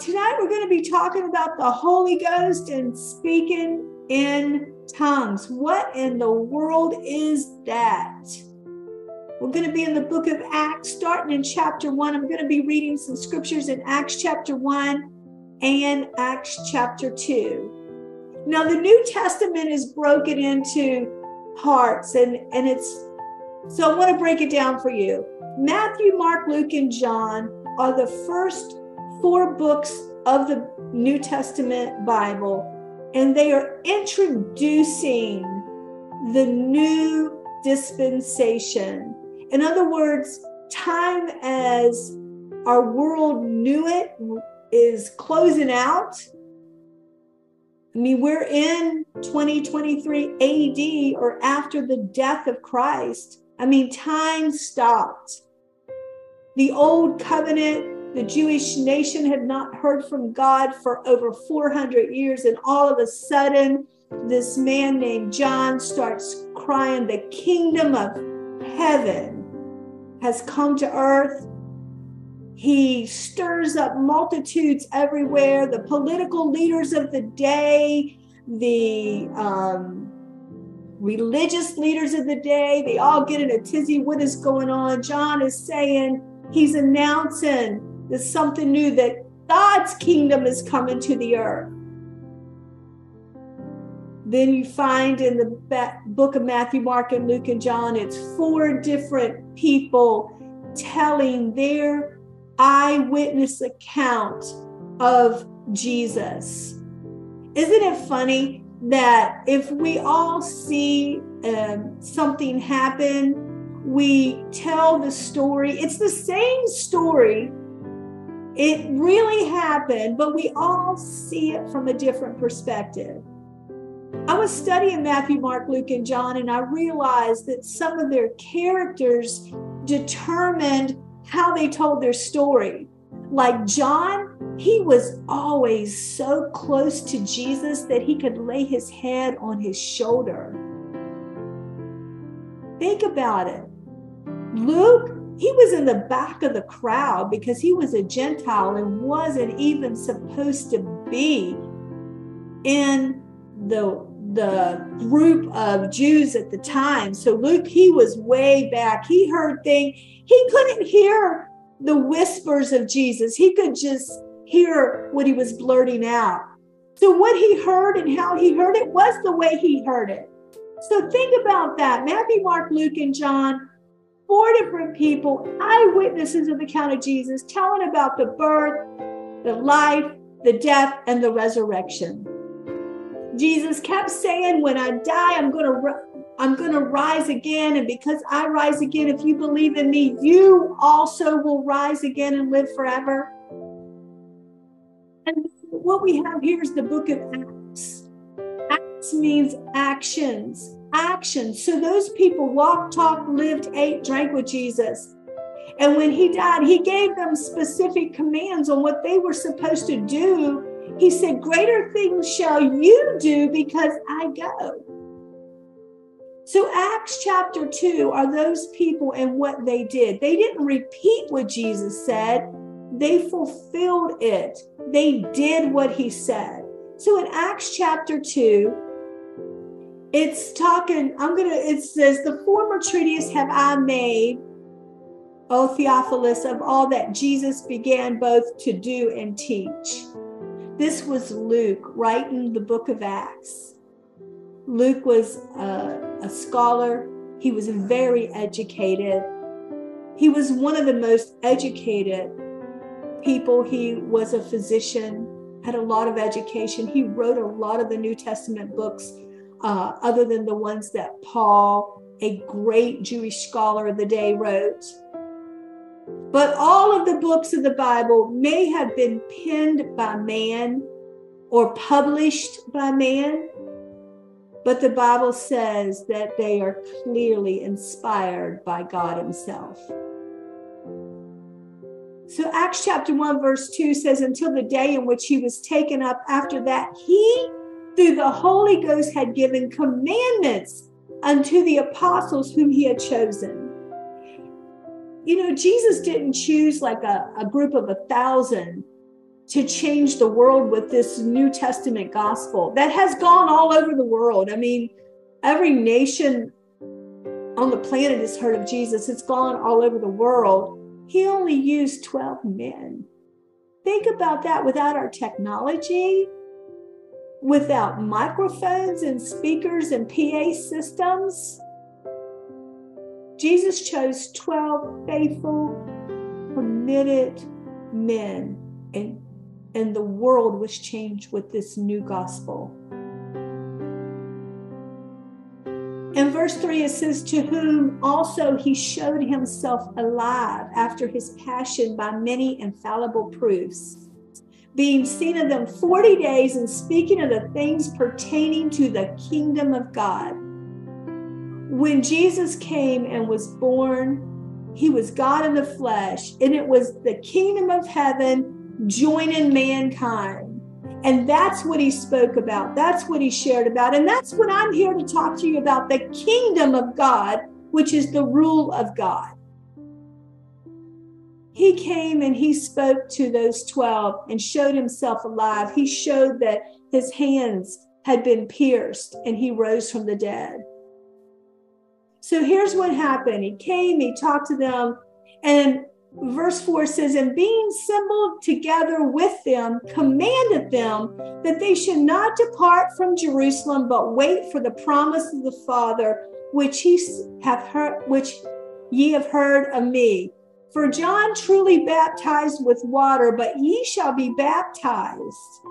Tonight we're going to be talking about the Holy Ghost and speaking in tongues. What in the world is that? We're going to be in the book of Acts, starting in chapter 1. I'm going to be reading some scriptures in Acts chapter 1 and Acts chapter 2. Now, the New Testament is broken into parts, and, and it's so I want to break it down for you. Matthew, Mark, Luke, and John are the first four books of the New Testament Bible, and they are introducing the new dispensation. In other words, time as our world knew it is closing out. I mean, we're in 2023 AD or after the death of Christ. I mean, time stopped. The old covenant, the Jewish nation had not heard from God for over 400 years. And all of a sudden, this man named John starts crying, The kingdom of heaven has come to earth. He stirs up multitudes everywhere. The political leaders of the day, the um, religious leaders of the day, they all get in a tizzy. What is going on? John is saying, he's announcing there's something new that God's kingdom is coming to the earth. Then you find in the book of Matthew, Mark, and Luke, and John, it's four different people telling their eyewitness account of Jesus. Isn't it funny that if we all see um, something happen, we tell the story. It's the same story. It really happened, but we all see it from a different perspective. I was studying Matthew, Mark, Luke, and John, and I realized that some of their characters determined how they told their story. Like John, he was always so close to Jesus that he could lay his head on his shoulder. Think about it. Luke, he was in the back of the crowd because he was a Gentile and wasn't even supposed to be in the the group of Jews at the time. So Luke, he was way back. He heard things. He couldn't hear the whispers of Jesus. He could just hear what he was blurting out. So, what he heard and how he heard it was the way he heard it. So, think about that. Matthew, Mark, Luke, and John, four different people, eyewitnesses of the account of Jesus, telling about the birth, the life, the death, and the resurrection. Jesus kept saying, When I die, I'm going to. I'm going to rise again. And because I rise again, if you believe in me, you also will rise again and live forever. And what we have here is the book of Acts. Acts means actions, actions. So those people walked, talked, lived, ate, drank with Jesus. And when he died, he gave them specific commands on what they were supposed to do. He said, Greater things shall you do because I go. So, Acts chapter 2 are those people and what they did. They didn't repeat what Jesus said, they fulfilled it. They did what he said. So in Acts chapter 2, it's talking, I'm going to, it says, the former treatise have I made, O Theophilus, of all that Jesus began both to do and teach. This was Luke writing the book of Acts. Luke was a, a scholar, he was very educated. He was one of the most educated people. He was a physician, had a lot of education. He wrote a lot of the New Testament books, uh, other than the ones that Paul, a great Jewish scholar of the day, wrote. But all of the books of the Bible may have been penned by man or published by man, but the Bible says that they are clearly inspired by God Himself. So Acts chapter 1, verse 2 says, Until the day in which he was taken up, after that, he, through the Holy Ghost, had given commandments unto the apostles whom he had chosen. You know, Jesus didn't choose like a, a group of a thousand to change the world with this New Testament gospel that has gone all over the world. I mean, every nation on the planet has heard of Jesus, it's gone all over the world. He only used 12 men. Think about that without our technology, without microphones and speakers and PA systems. Jesus chose 12 faithful, committed men, and, and the world was changed with this new gospel. In verse 3, it says, To whom also he showed himself alive after his passion by many infallible proofs, being seen of them 40 days and speaking of the things pertaining to the kingdom of God. When Jesus came and was born, he was God in the flesh, and it was the kingdom of heaven joining mankind. And that's what he spoke about. That's what he shared about. And that's what I'm here to talk to you about the kingdom of God, which is the rule of God. He came and he spoke to those 12 and showed himself alive. He showed that his hands had been pierced and he rose from the dead. So here's what happened. He came, he talked to them, and verse 4 says, And being assembled together with them, commanded them that they should not depart from Jerusalem, but wait for the promise of the Father, which he have heard, which ye have heard of me. For John truly baptized with water, but ye shall be baptized.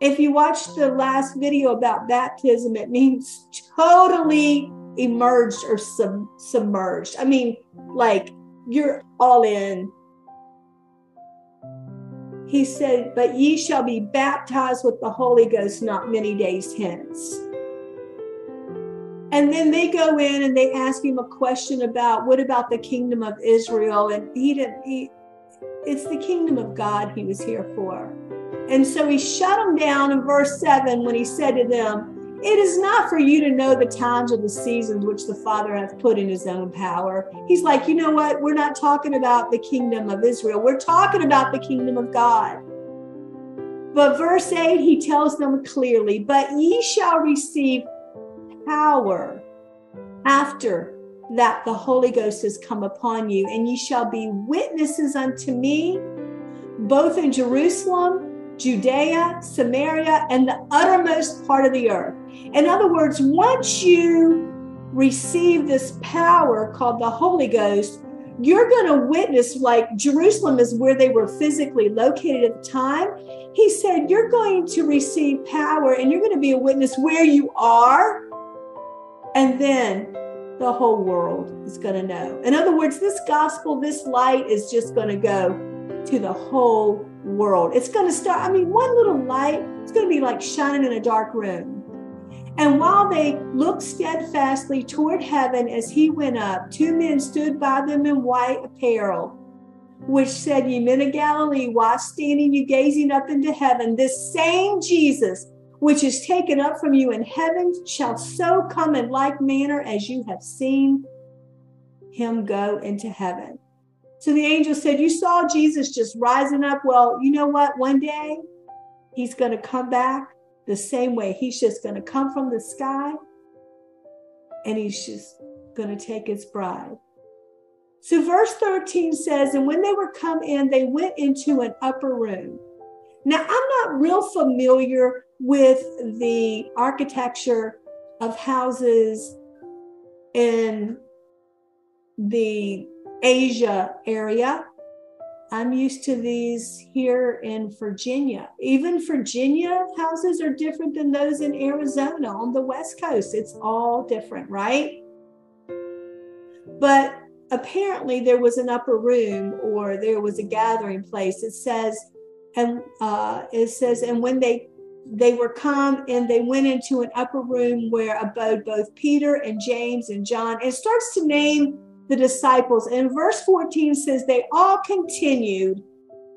If you watch the last video about baptism, it means totally emerged or sub- submerged. I mean, like you're all in. He said, But ye shall be baptized with the Holy Ghost not many days hence. And then they go in and they ask him a question about what about the kingdom of Israel? And he didn't, he, it's the kingdom of God he was here for. And so he shut them down in verse 7 when he said to them, it is not for you to know the times or the seasons which the Father hath put in his own power. He's like, you know what? We're not talking about the kingdom of Israel. We're talking about the kingdom of God. But verse 8, he tells them clearly, But ye shall receive power after that the Holy Ghost has come upon you, and ye shall be witnesses unto me, both in Jerusalem Judea, Samaria, and the uttermost part of the earth. In other words, once you receive this power called the Holy Ghost, you're going to witness, like Jerusalem is where they were physically located at the time. He said, You're going to receive power and you're going to be a witness where you are. And then the whole world is going to know. In other words, this gospel, this light is just going to go to the whole world. It's going to start, I mean, one little light, it's going to be like shining in a dark room. And while they looked steadfastly toward heaven as he went up, two men stood by them in white apparel, which said, Ye men of Galilee, why standing you gazing up into heaven? This same Jesus, which is taken up from you in heaven, shall so come in like manner as you have seen him go into heaven. So the angel said, You saw Jesus just rising up. Well, you know what? One day he's going to come back the same way. He's just going to come from the sky and he's just going to take his bride. So verse 13 says, And when they were come in, they went into an upper room. Now, I'm not real familiar with the architecture of houses in the Asia area. I'm used to these here in Virginia. Even Virginia houses are different than those in Arizona on the West Coast. It's all different, right? But apparently there was an upper room or there was a gathering place. It says, and uh, it says, and when they they were come and they went into an upper room where abode both Peter and James and John. It starts to name the disciples. And verse 14 says, They all continued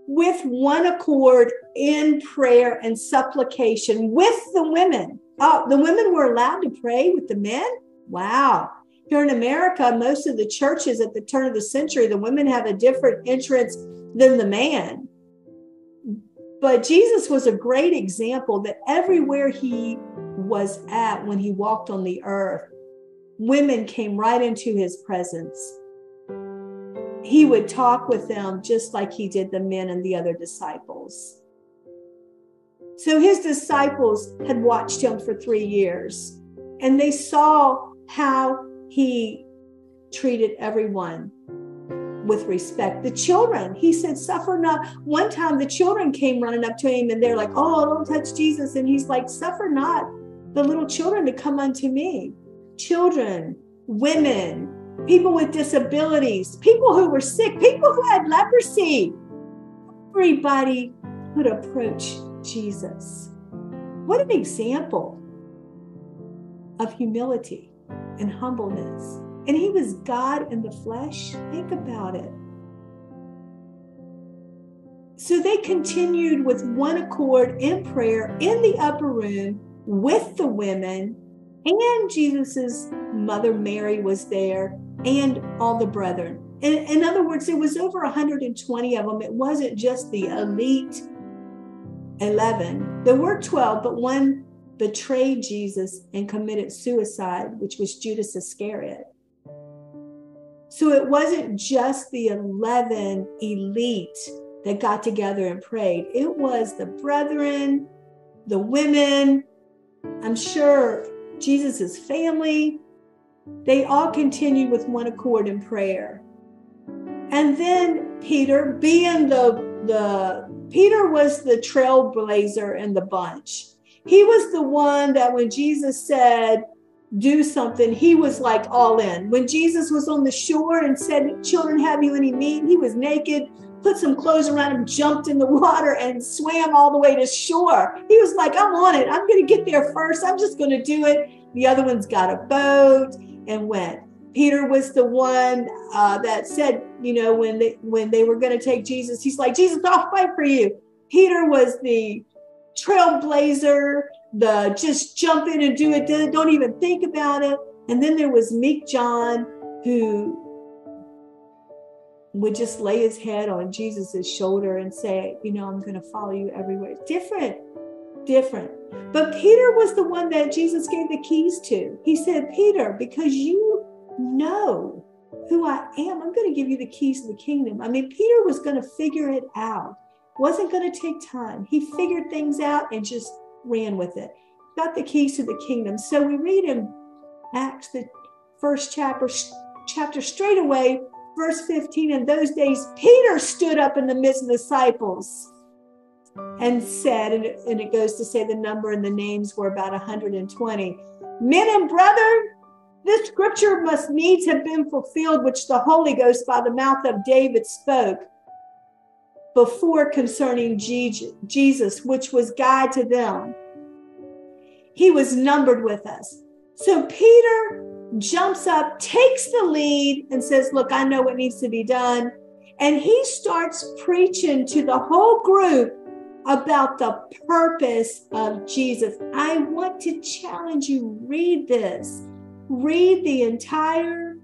with one accord in prayer and supplication with the women. Oh, the women were allowed to pray with the men? Wow. Here in America, most of the churches at the turn of the century, the women have a different entrance than the man. But Jesus was a great example that everywhere he was at when he walked on the earth, women came right into his presence. He would talk with them just like he did the men and the other disciples. So his disciples had watched him for three years and they saw how he treated everyone with respect. The children, he said, suffer not. One time the children came running up to him and they're like, oh, don't touch Jesus. And he's like, suffer not the little children to come unto me. Children, women, people with disabilities, people who were sick, people who had leprosy. Everybody could approach Jesus. What an example of humility and humbleness. And he was God in the flesh. Think about it. So they continued with one accord in prayer in the upper room with the women, and Jesus's mother Mary was there, and all the brethren. In, in other words, there was over 120 of them. It wasn't just the elite 11. There were 12, but one betrayed Jesus and committed suicide, which was Judas Iscariot. So it wasn't just the 11 elite that got together and prayed, it was the brethren, the women, I'm sure Jesus's family. They all continued with one accord in prayer. And then Peter, being the, the Peter was the trailblazer in the bunch. He was the one that when Jesus said, do something, he was like all in. When Jesus was on the shore and said, Children, have you any meat? He was naked, put some clothes around him, jumped in the water, and swam all the way to shore. He was like, I'm on it. I'm going to get there first. I'm just going to do it. The other ones got a boat and went. Peter was the one uh, that said, you know, when they when they were going to take Jesus, he's like, Jesus, I'll fight for you. Peter was the trailblazer the just jump in and do it, don't even think about it. And then there was Meek John, who would just lay his head on Jesus's shoulder and say, You know, I'm going to follow you everywhere. Different, different. But Peter was the one that Jesus gave the keys to. He said, Peter, because you know who I am, I'm going to give you the keys to the kingdom. I mean, Peter was going to figure it out, wasn't going to take time. He figured things out and just ran with it. Got the keys to the kingdom. So we read in Acts, the first chapter, chapter straight away, verse 15. In those days, Peter stood up in the midst of the disciples and said, and it, and it goes to say the number and the names were about 120. Men and brethren, this scripture must needs have been fulfilled, which the Holy Ghost by the mouth of David spoke before concerning Jesus, which was God to them. He was numbered with us. So Peter jumps up, takes the lead, and says, Look, I know what needs to be done. And he starts preaching to the whole group about the purpose of Jesus. I want to challenge you read this. Read the entire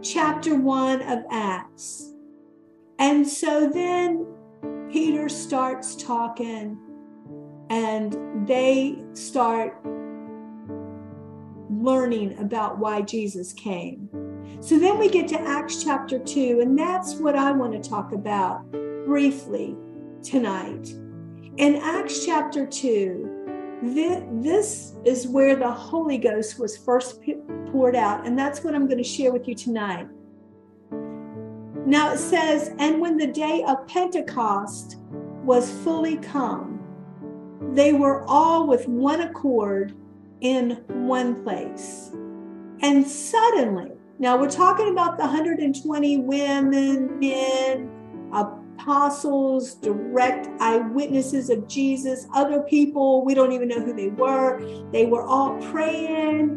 chapter one of Acts. And so then Peter starts talking and they start learning about why Jesus came. So then we get to Acts chapter 2, and that's what I want to talk about briefly tonight. In Acts chapter 2, this is where the Holy Ghost was first poured out, and that's what I'm going to share with you tonight. Now it says, and when the day of Pentecost was fully come, they were all with one accord in one place. And suddenly, now we're talking about the 120 women, men, apostles, direct eyewitnesses of Jesus, other people, we don't even know who they were. They were all praying.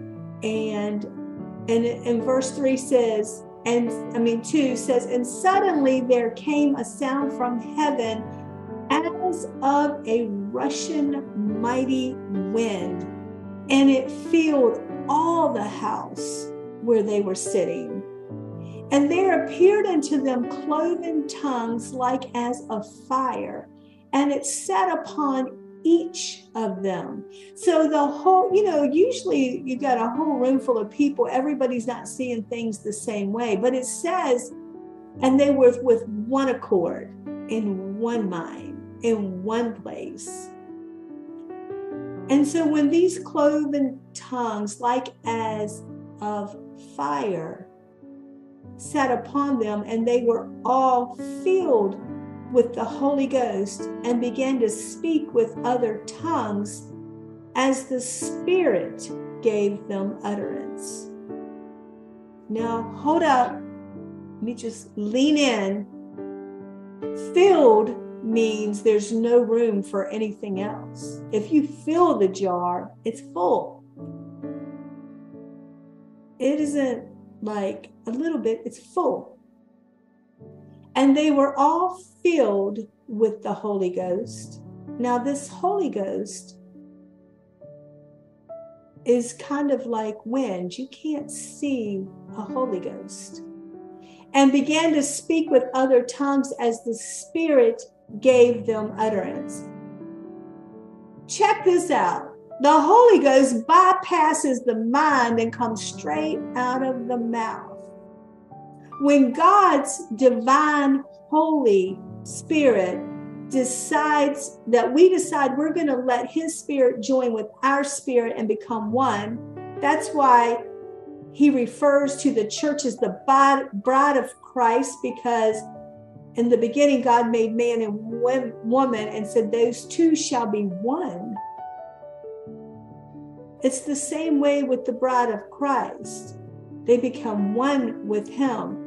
And, and in verse 3 says, and I mean, 2 says, And suddenly there came a sound from heaven as of a rushing mighty wind, and it filled all the house where they were sitting. And there appeared unto them cloven tongues like as of fire, and it sat upon each of them. So the whole, you know, usually you got a whole room full of people, everybody's not seeing things the same way, but it says, and they were with one accord, in one mind, in one place. And so when these cloven tongues, like as of fire, sat upon them, and they were all filled with the Holy Ghost and began to speak with other tongues as the Spirit gave them utterance. Now, hold up. Let me just lean in. Filled means there's no room for anything else. If you fill the jar, it's full. It isn't like a little bit, it's full. And they were all filled with the Holy Ghost. Now, this Holy Ghost is kind of like wind. You can't see a Holy Ghost. And began to speak with other tongues as the Spirit gave them utterance. Check this out. The Holy Ghost bypasses the mind and comes straight out of the mouth. When God's divine, holy spirit decides that we decide we're going to let his spirit join with our spirit and become one, that's why he refers to the church as the bride of Christ because in the beginning God made man and woman and said, Those two shall be one. It's the same way with the bride of Christ. They become one with him.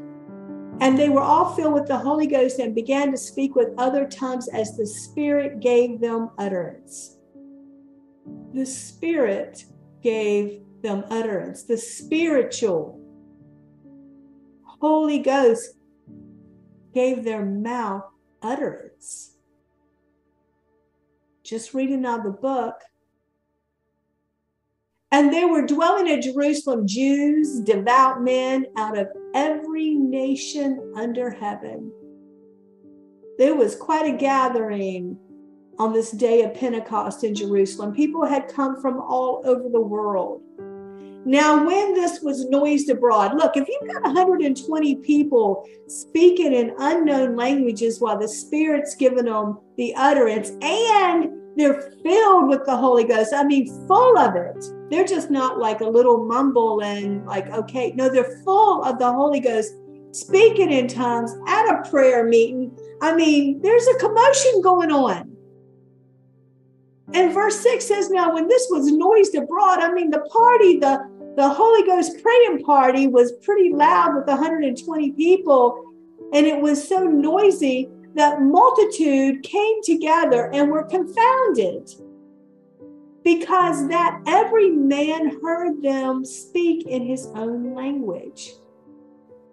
And they were all filled with the Holy Ghost and began to speak with other tongues as the Spirit gave them utterance. The Spirit gave them utterance. The spiritual Holy Ghost gave their mouth utterance. Just reading out the book, and there were dwelling at Jerusalem Jews, devout men out of every nation under heaven. There was quite a gathering on this day of Pentecost in Jerusalem. People had come from all over the world. Now, when this was noised abroad, look, if you've got 120 people speaking in unknown languages while the Spirit's given them the utterance and they're filled with the Holy Ghost, I mean, full of it they're just not like a little mumble and like, okay. No, they're full of the Holy Ghost, speaking in tongues at a prayer meeting. I mean, there's a commotion going on. And verse 6 says, Now, when this was noised abroad, I mean, the party, the, the Holy Ghost praying party was pretty loud with 120 people. And it was so noisy that multitude came together and were confounded because that every man heard them speak in his own language.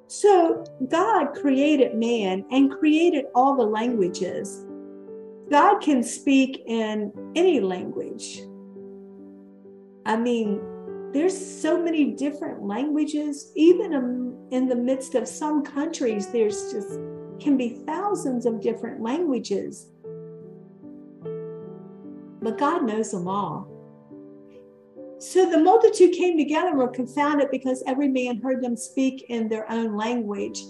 So God created man and created all the languages. God can speak in any language. I mean, there's so many different languages. Even in the midst of some countries, there's just can be thousands of different languages but God knows them all. So the multitude came together and were confounded because every man heard them speak in their own language.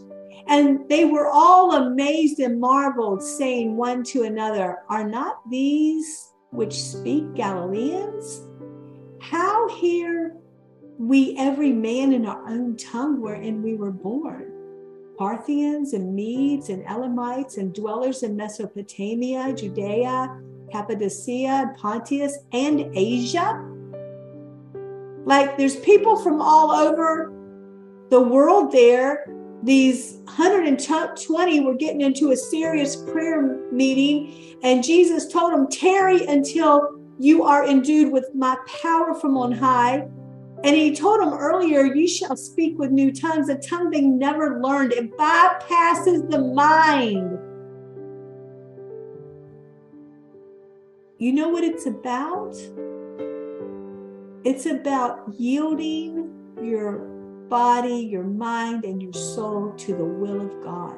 And they were all amazed and marveled, saying one to another, Are not these which speak Galileans? How hear we every man in our own tongue wherein we were born? Parthians and Medes and Elamites and dwellers in Mesopotamia, Judea, Cappadocia, Pontus, and Asia. Like there's people from all over the world there. These 120 were getting into a serious prayer meeting, and Jesus told them, Tarry until you are endued with my power from on high. And he told them earlier, You shall speak with new tongues, a tongue they never learned. It bypasses the mind. You know what it's about? It's about yielding your body, your mind, and your soul to the will of God.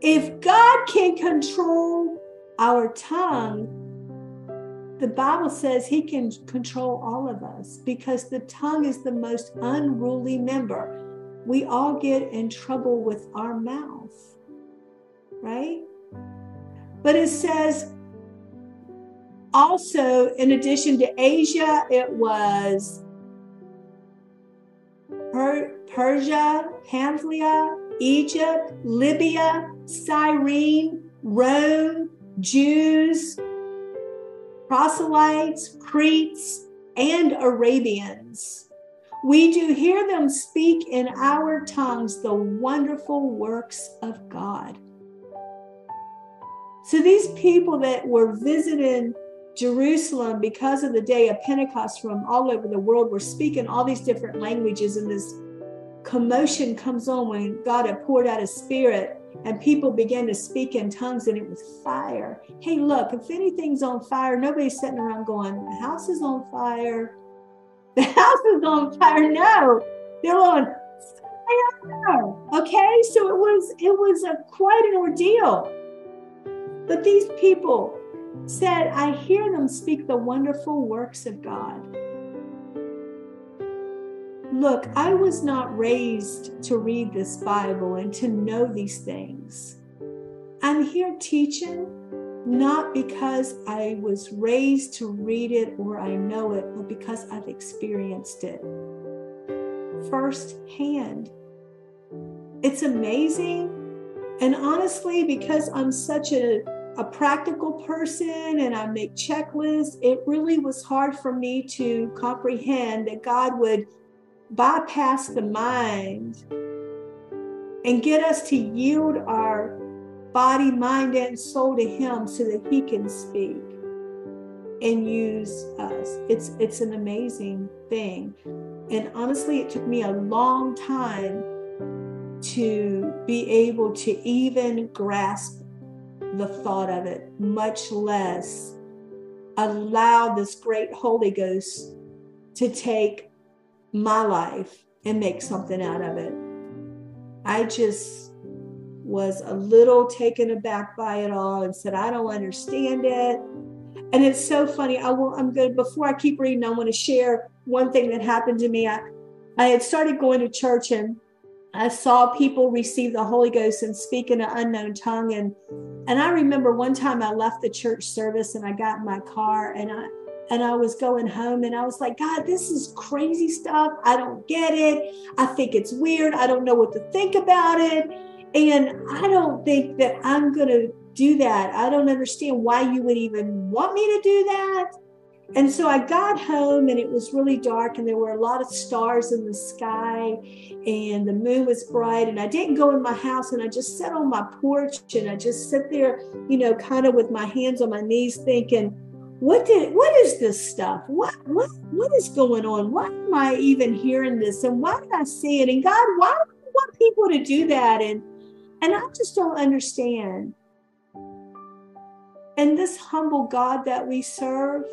If God can control our tongue, the Bible says he can control all of us because the tongue is the most unruly member. We all get in trouble with our mouth, right? But it says also, in addition to Asia, it was per- Persia, Pamphylia, Egypt, Libya, Cyrene, Rome, Jews, proselytes, Cretes, and Arabians. We do hear them speak in our tongues the wonderful works of God. So these people that were visiting Jerusalem because of the day of Pentecost from all over the world were speaking all these different languages, and this commotion comes on when God had poured out his spirit and people began to speak in tongues and it was fire. Hey, look, if anything's on fire, nobody's sitting around going, The house is on fire. The house is on fire. No, they're going, fire. Okay, so it was it was a quite an ordeal. But these people said, I hear them speak the wonderful works of God. Look, I was not raised to read this Bible and to know these things. I'm here teaching not because I was raised to read it or I know it, but because I've experienced it firsthand. It's amazing. And honestly, because I'm such a a practical person and I make checklists, it really was hard for me to comprehend that God would bypass the mind and get us to yield our body, mind, and soul to Him so that He can speak and use us. It's it's an amazing thing. And honestly, it took me a long time to be able to even grasp the thought of it, much less allow this great Holy Ghost to take my life and make something out of it. I just was a little taken aback by it all and said, I don't understand it. And it's so funny. I will, I'm good. Before I keep reading, I want to share one thing that happened to me. I, I had started going to church and I saw people receive the Holy Ghost and speak in an unknown tongue. And and I remember one time I left the church service and I got in my car and I and I was going home and I was like, God, this is crazy stuff. I don't get it. I think it's weird. I don't know what to think about it. And I don't think that I'm going to do that. I don't understand why you would even want me to do that. And so I got home and it was really dark and there were a lot of stars in the sky and the moon was bright. And I didn't go in my house and I just sat on my porch and I just sit there, you know, kind of with my hands on my knees thinking, what did what is this stuff? What what what is going on? Why am I even hearing this? And why did I see it? And God, why do you want people to do that? And and I just don't understand. And this humble God that we serve,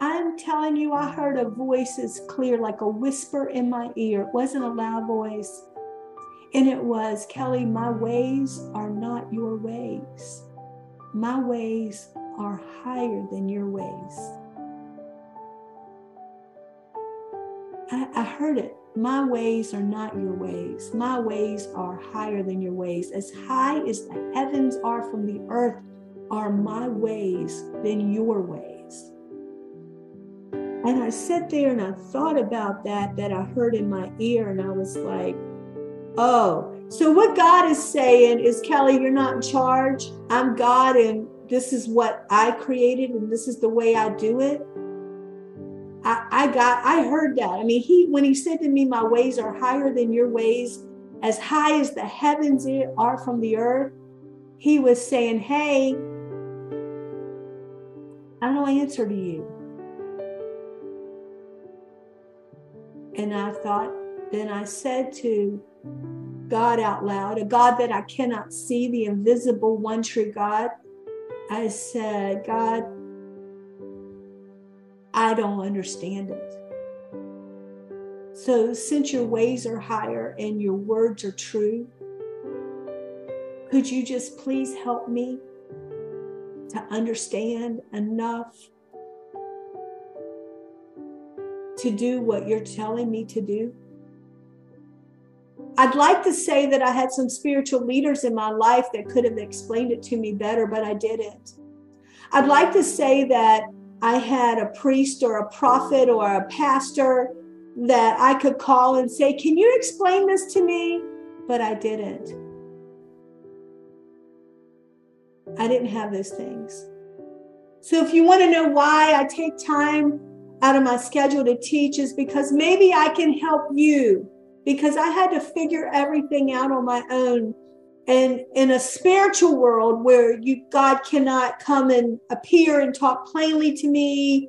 I'm telling you, I heard a voice as clear, like a whisper in my ear. It wasn't a loud voice. And it was, Kelly, my ways are not your ways. My ways are higher than your ways. I, I heard it. My ways are not your ways. My ways are higher than your ways. As high as the heavens are from the earth, are my ways than your ways. And I sat there and I thought about that, that I heard in my ear, and I was like, oh, so what God is saying is, Kelly, you're not in charge. I'm God, and this is what I created, and this is the way I do it. I, I got, I heard that. I mean, he, when he said to me, my ways are higher than your ways, as high as the heavens are from the earth, he was saying, hey, I don't answer to you. And I thought, then I said to God out loud, a God that I cannot see, the invisible one true God, I said, God, I don't understand it. So, since your ways are higher and your words are true, could you just please help me to understand enough to do what you're telling me to do? I'd like to say that I had some spiritual leaders in my life that could have explained it to me better, but I didn't. I'd like to say that I had a priest or a prophet or a pastor that I could call and say, Can you explain this to me? But I didn't. I didn't have those things. So if you want to know why I take time out of my schedule to teach, is because maybe I can help you because I had to figure everything out on my own. And in a spiritual world where you God cannot come and appear and talk plainly to me,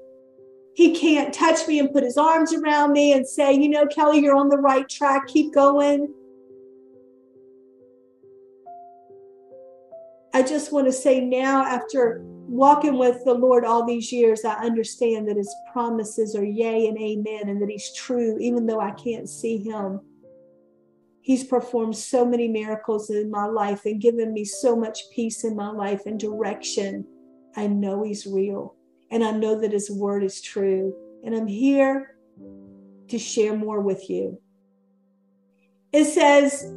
he can't touch me and put his arms around me and say, you know, Kelly, you're on the right track, keep going. I just want to say now, after walking with the Lord all these years, I understand that his promises are yea and amen and that he's true, even though I can't see him. He's performed so many miracles in my life and given me so much peace in my life and direction. I know he's real and I know that his word is true. And I'm here to share more with you. It says,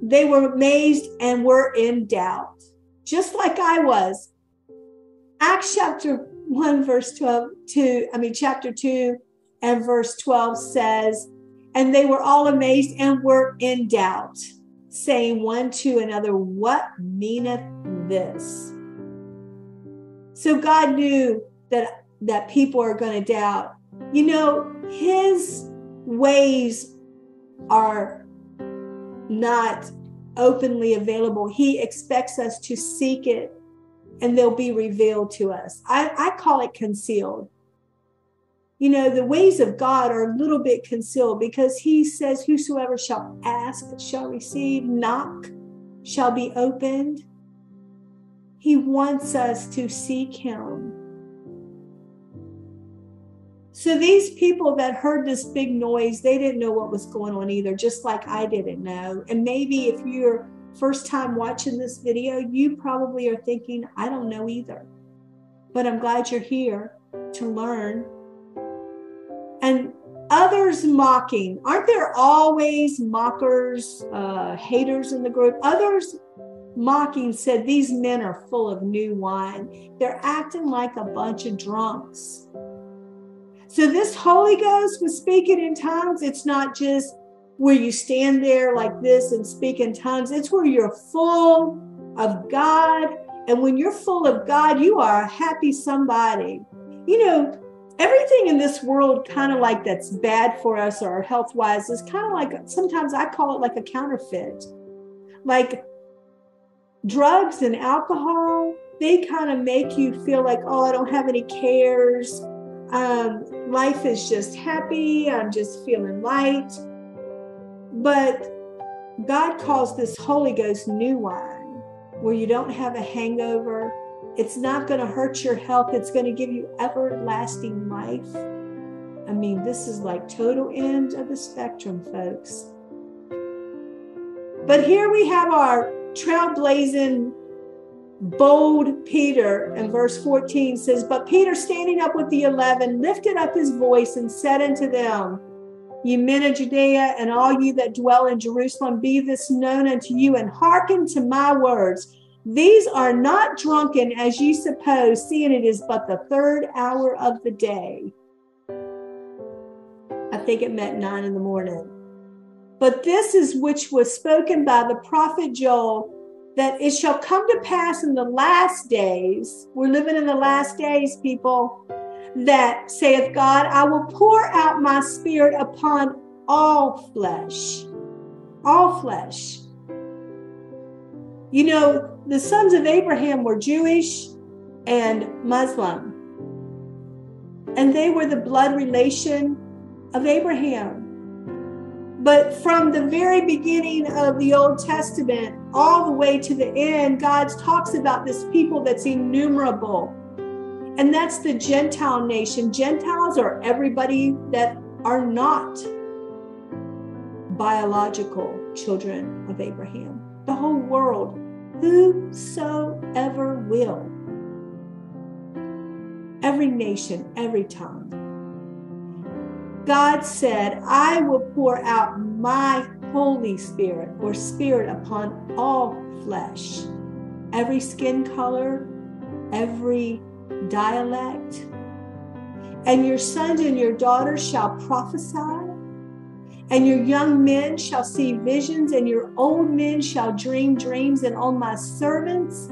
they were amazed and were in doubt just like I was. Acts chapter 1, verse 12, 2, I mean, chapter 2 and verse 12 says, And they were all amazed and were in doubt, saying one to another, What meaneth this? So God knew that, that people are going to doubt. You know, his ways are not openly available. He expects us to seek it and they'll be revealed to us. I, I call it concealed. You know, the ways of God are a little bit concealed because he says, Whosoever shall ask shall receive, knock shall be opened. He wants us to seek him. So these people that heard this big noise, they didn't know what was going on either, just like I didn't know. And maybe if you're first time watching this video, you probably are thinking, I don't know either. But I'm glad you're here to learn. And others mocking. Aren't there always mockers, uh, haters in the group? Others mocking said, These men are full of new wine. They're acting like a bunch of drunks. So this Holy Ghost was speaking in tongues. It's not just where you stand there like this and speak in tongues. It's where you're full of God. And when you're full of God, you are a happy somebody. You know, everything in this world kind of like that's bad for us or health wise is kind of like sometimes I call it like a counterfeit. Like drugs and alcohol, they kind of make you feel like, oh, I don't have any cares. Um, life is just happy. I'm just feeling light. But God calls this Holy Ghost new wine, where you don't have a hangover. It's not going to hurt your health. It's going to give you everlasting life. I mean, this is like total end of the spectrum, folks. But here we have our trailblazing bold Peter in verse 14 says, But Peter, standing up with the eleven, lifted up his voice and said unto them, Ye men of Judea, and all ye that dwell in Jerusalem, be this known unto you, and hearken to my words. These are not drunken as ye suppose, seeing it is but the third hour of the day. I think it meant nine in the morning. But this is which was spoken by the prophet Joel that it shall come to pass in the last days, we're living in the last days, people, that saith God, I will pour out my spirit upon all flesh. All flesh. You know, the sons of Abraham were Jewish and Muslim, and they were the blood relation of Abraham. But from the very beginning of the Old Testament all the way to the end, God talks about this people that's innumerable. And that's the Gentile nation. Gentiles are everybody that are not biological children of Abraham. The whole world, whosoever will. every nation, every tongue. God said, I will pour out my Holy Spirit or Spirit upon all flesh, every skin color, every dialect. And your sons and your daughters shall prophesy, and your young men shall see visions, and your old men shall dream dreams, and on my servants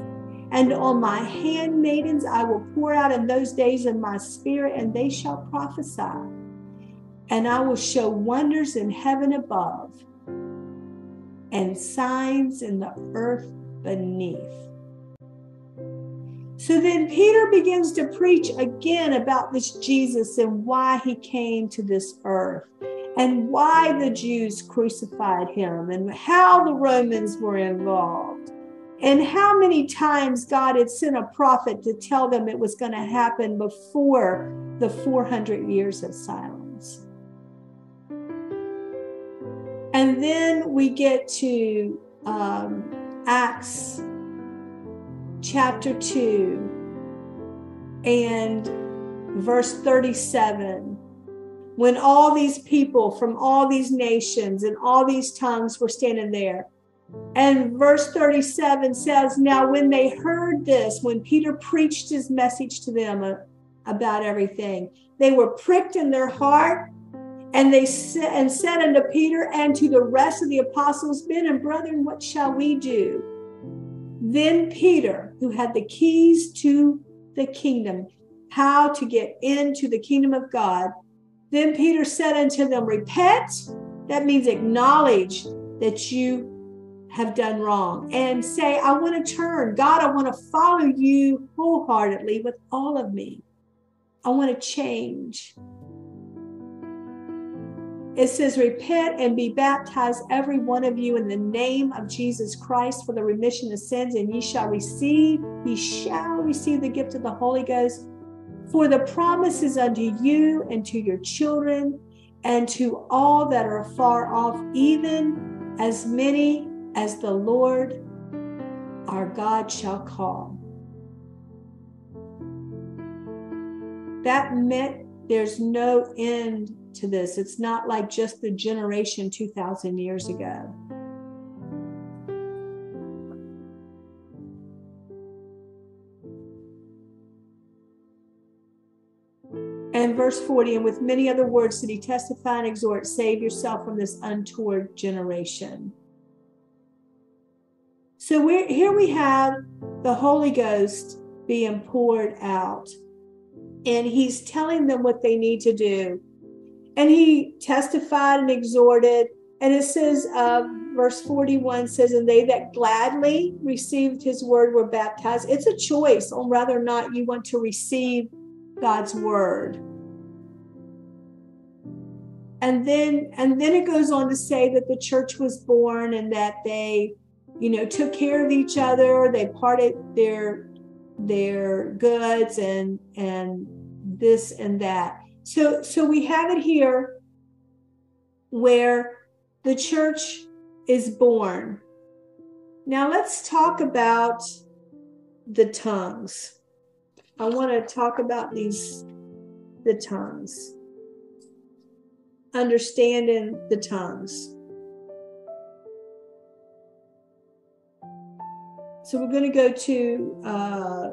and on my handmaidens I will pour out in those days of my spirit, and they shall prophesy and I will show wonders in heaven above and signs in the earth beneath. So then Peter begins to preach again about this Jesus and why he came to this earth and why the Jews crucified him and how the Romans were involved and how many times God had sent a prophet to tell them it was going to happen before the 400 years of silence. And then we get to um, Acts chapter 2 and verse 37 when all these people from all these nations and all these tongues were standing there. And verse 37 says, Now, when they heard this, when Peter preached his message to them about everything, they were pricked in their heart and they said, and said unto Peter and to the rest of the apostles, Men and brethren, what shall we do? Then Peter, who had the keys to the kingdom, how to get into the kingdom of God, then Peter said unto them, Repent. That means acknowledge that you have done wrong and say, I want to turn. God, I want to follow you wholeheartedly with all of me. I want to change. It says, Repent and be baptized, every one of you, in the name of Jesus Christ for the remission of sins, and ye shall receive, ye shall receive the gift of the Holy Ghost. For the promise is unto you and to your children and to all that are far off, even as many as the Lord our God shall call. That meant there's no end to this. It's not like just the generation 2,000 years ago. And verse 40, and with many other words did he testify and exhort, save yourself from this untoward generation. So we're, here we have the Holy Ghost being poured out, and he's telling them what they need to do. And he testified and exhorted. And it says, uh, verse 41 says, And they that gladly received his word were baptized. It's a choice on whether or not you want to receive God's word. And then and then it goes on to say that the church was born and that they, you know, took care of each other, they parted their their goods and and this and that. So, so we have it here where the church is born. Now let's talk about the tongues. I want to talk about these the tongues. Understanding the tongues. So we're going to go to uh,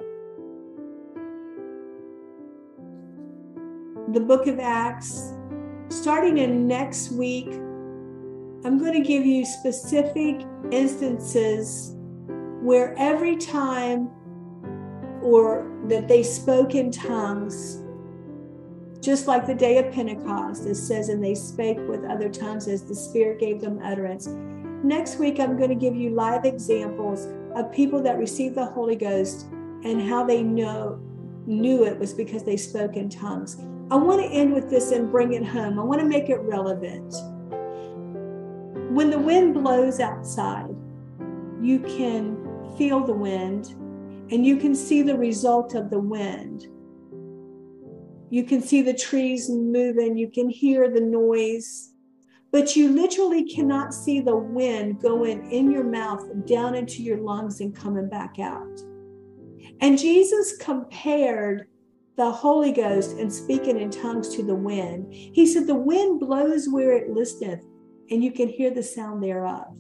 the book of Acts. Starting in next week, I'm going to give you specific instances where every time or that they spoke in tongues, just like the day of Pentecost, it says, and they spake with other tongues as the Spirit gave them utterance. Next week, I'm going to give you live examples of people that received the Holy Ghost and how they know knew it was because they spoke in tongues. I want to end with this and bring it home. I want to make it relevant. When the wind blows outside, you can feel the wind and you can see the result of the wind. You can see the trees moving, you can hear the noise, but you literally cannot see the wind going in your mouth, down into your lungs, and coming back out. And Jesus compared the Holy Ghost and speaking in tongues to the wind. He said, The wind blows where it listeth, and you can hear the sound thereof.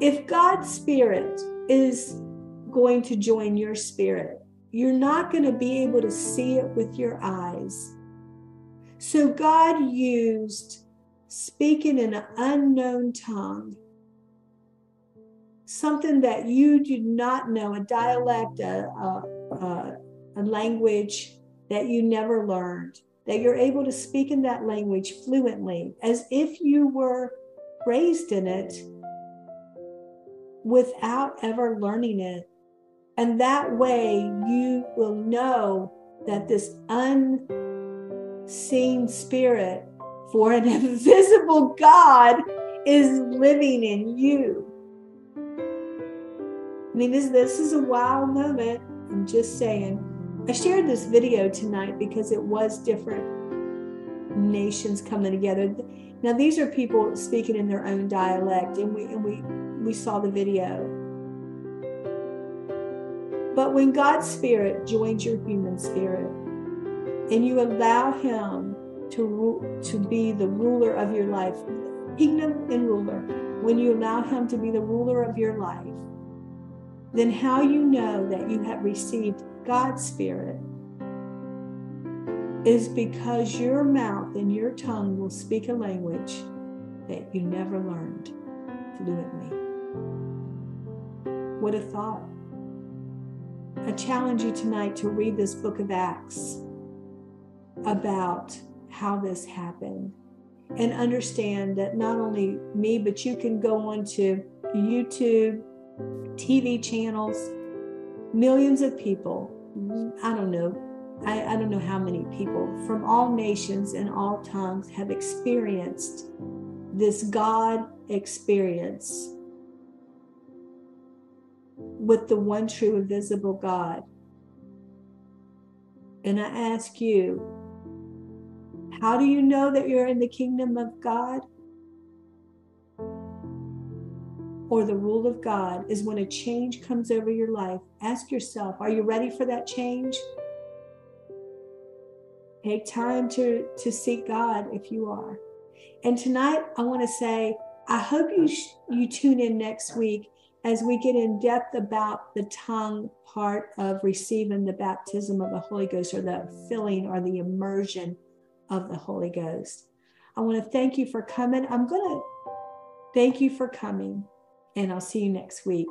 If God's Spirit is going to join your spirit, you're not going to be able to see it with your eyes. So God used speaking in an unknown tongue something that you do not know, a dialect, a, a, a, language that you never learned, that you're able to speak in that language fluently as if you were raised in it without ever learning it. And that way you will know that this unseen spirit for an invisible God is living in you. I mean, this this is a wow moment. I'm just saying. I shared this video tonight because it was different nations coming together. Now these are people speaking in their own dialect, and we and we we saw the video. But when God's spirit joins your human spirit, and you allow Him to to be the ruler of your life, kingdom and ruler, when you allow Him to be the ruler of your life then how you know that you have received God's Spirit is because your mouth and your tongue will speak a language that you never learned fluently. What a thought. I challenge you tonight to read this book of Acts about how this happened and understand that not only me, but you can go on to YouTube, TV channels, millions of people. I don't know. I, I don't know how many people from all nations and all tongues have experienced this God experience with the one true invisible God. And I ask you, how do you know that you're in the kingdom of God? Or the rule of God is when a change comes over your life. Ask yourself, are you ready for that change? Take time to, to seek God if you are. And tonight, I want to say, I hope you, sh- you tune in next week as we get in depth about the tongue part of receiving the baptism of the Holy Ghost or the filling or the immersion of the Holy Ghost. I want to thank you for coming. I'm going to thank you for coming and I'll see you next week.